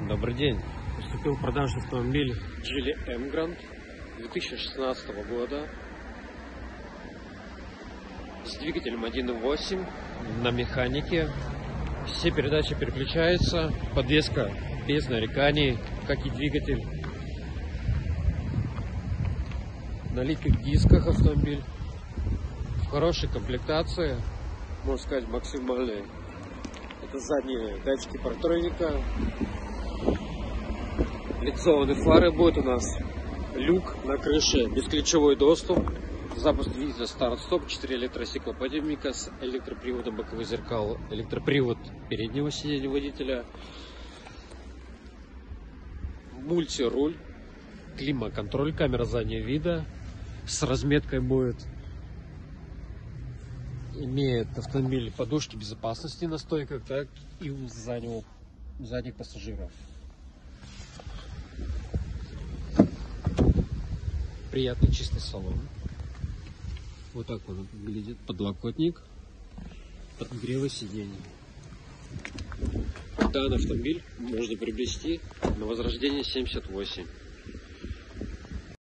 Добрый день. Поступил в продажу автомобиль Geely Emgrand 2016 года с двигателем 1.8 на механике. Все передачи переключаются, подвеска без нареканий, как и двигатель. На литых дисках автомобиль. В хорошей комплектации, можно сказать максимальной. Это задние датчики парктроника, Лицованные фары будет у нас. Люк на крыше, бесключевой доступ. Запуск двигателя старт-стоп, 4 электростеклоподъемника с электроприводом боковых зеркал, электропривод переднего сиденья водителя, мультируль, климат-контроль, камера заднего вида с разметкой будет. Имеет автомобиль подушки безопасности на стойках, так и у заднего, задних пассажиров. Приятный чистый салон. Вот так он выглядит. Подлокотник, подогревы сидений. Данный автомобиль можно приобрести на Возрождение 78.